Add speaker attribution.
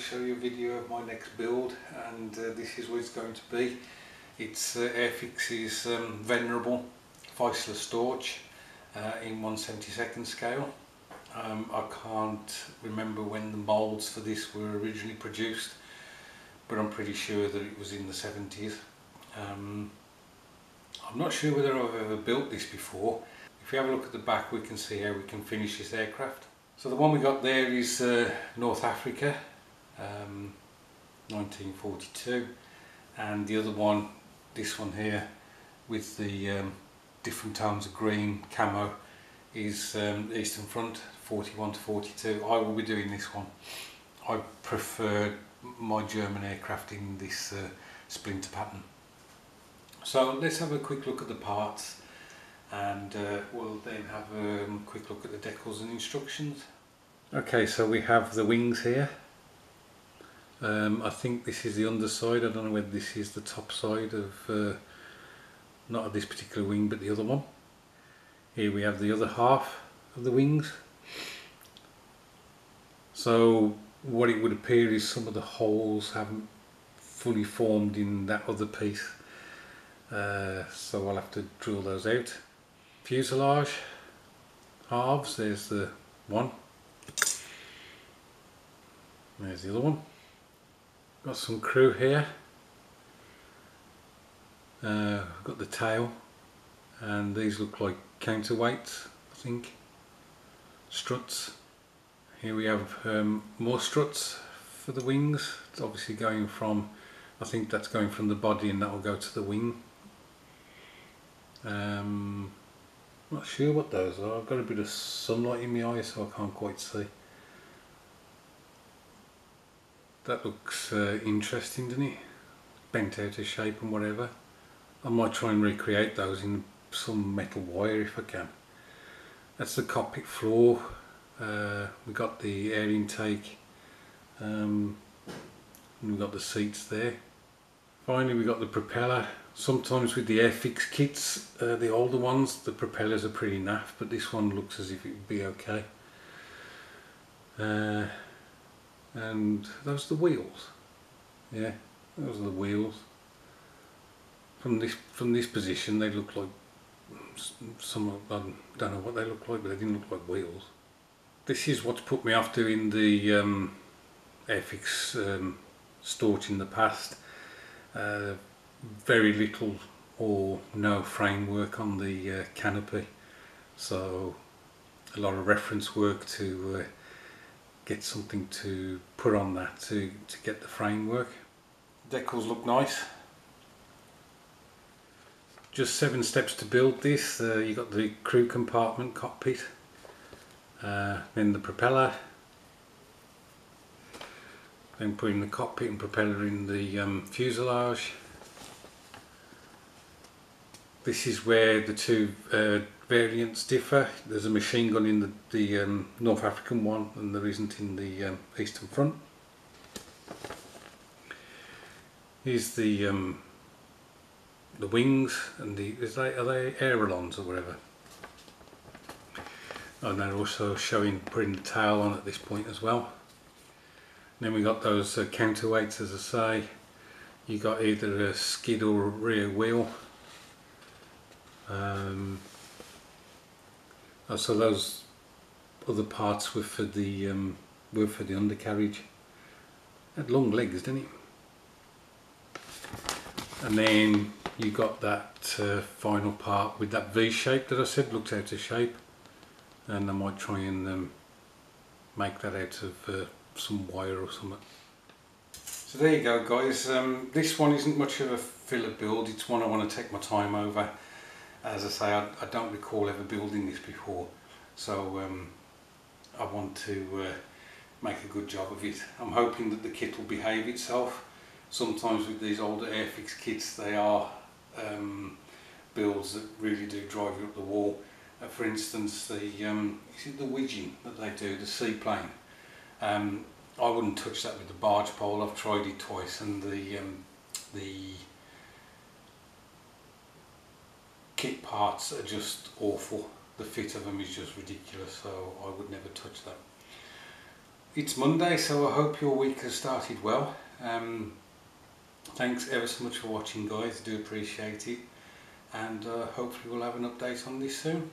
Speaker 1: show you a video of my next build and uh, this is what it's going to be. It's uh, Airfix's um, Venerable Fieseler Storch uh, in 172nd scale. Um, I can't remember when the moulds for this were originally produced but I'm pretty sure that it was in the 70s. Um, I'm not sure whether I've ever built this before. If you have a look at the back we can see how we can finish this aircraft. So the one we got there is uh, North Africa, um, 1942, and the other one, this one here, with the um, different tones of green camo, is um, Eastern Front, 41 to 42. I will be doing this one. I prefer my German aircraft in this uh, splinter pattern. So let's have a quick look at the parts and uh, we'll then have a um, quick look at the decals and instructions. Okay, so we have the wings here. Um, I think this is the underside, I don't know whether this is the top side of, uh, not of this particular wing, but the other one. Here we have the other half of the wings. So what it would appear is some of the holes haven't fully formed in that other piece. Uh, so I'll have to drill those out fuselage halves there's the one there's the other one got some crew here. Uh, got the tail. And these look like counterweights I think. Struts. Here we have um, more struts for the wings. It's obviously going from I think that's going from the body and that will go to the wing. Um, not sure what those are. I've got a bit of sunlight in my eyes so I can't quite see. That looks uh, interesting doesn't it? Bent out of shape and whatever. I might try and recreate those in some metal wire if I can. That's the cockpit floor. Uh, we got the air intake. Um, we've got the seats there. Finally we've got the propeller Sometimes with the Airfix kits, uh, the older ones, the propellers are pretty naff, but this one looks as if it would be okay. Uh, and those are the wheels. Yeah, those are the wheels. From this from this position, they look like some. I don't know what they look like, but they didn't look like wheels. This is what's put me off doing the um, Airfix um, Storch in the past. Uh, very little or no framework on the uh, canopy so a lot of reference work to uh, get something to put on that to, to get the framework. Decals look nice. Just seven steps to build this. Uh, you got the crew compartment cockpit, uh, then the propeller, then putting the cockpit and propeller in the um, fuselage, this is where the two uh, variants differ. There's a machine gun in the, the um, North African one and there isn't in the um, Eastern Front. Here's the um, the wings and the is they are they ailerons or whatever. And they're also showing putting the tail on at this point as well. And then we got those uh, counterweights as I say. You got either a skid or a rear wheel um, oh, so those other parts were for the um, were for the undercarriage. Had long legs, didn't it? And then you got that uh, final part with that V shape that I said looked out of shape, and I might try and um, make that out of uh, some wire or something. So there you go guys, um, this one isn't much of a filler build, it's one I want to take my time over as I say, I, I don't recall ever building this before, so um, I want to uh, make a good job of it. I'm hoping that the kit will behave itself. Sometimes with these older Airfix kits, they are um, builds that really do drive you up the wall. Uh, for instance, the um, is it the widgeon that they do, the seaplane? Um, I wouldn't touch that with the barge pole. I've tried it twice, and the um, the kit parts are just awful. The fit of them is just ridiculous, so I would never touch them. It's Monday so I hope your week has started well. Um, thanks ever so much for watching guys, do appreciate it and uh, hopefully we'll have an update on this soon.